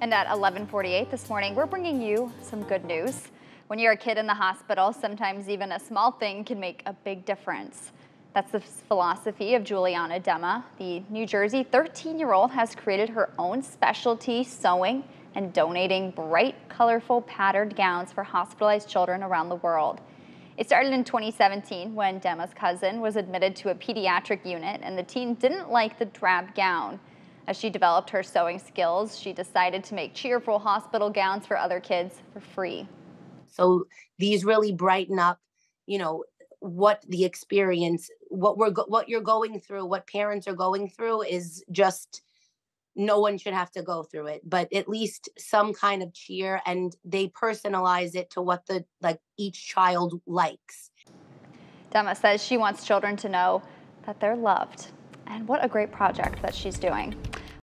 And at 11:48 this morning, we're bringing you some good news. When you're a kid in the hospital, sometimes even a small thing can make a big difference. That's the philosophy of Juliana Dema. The New Jersey 13-year-old has created her own specialty sewing and donating bright, colorful, patterned gowns for hospitalized children around the world. It started in 2017 when Dema's cousin was admitted to a pediatric unit and the teen didn't like the drab gown. As she developed her sewing skills, she decided to make cheerful hospital gowns for other kids for free. So these really brighten up, you know, what the experience, what we're what you're going through, what parents are going through is just no one should have to go through it, but at least some kind of cheer and they personalize it to what the like each child likes. Dema says she wants children to know that they're loved. And what a great project that she's doing.